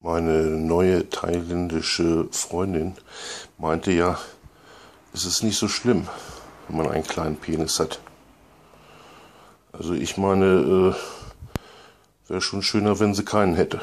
Meine neue thailändische Freundin meinte ja, es ist nicht so schlimm, wenn man einen kleinen Penis hat. Also ich meine, äh, wäre schon schöner, wenn sie keinen hätte.